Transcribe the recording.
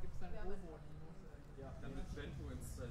gibt es dann Ovo. Ja, dann mit Bento ins äh,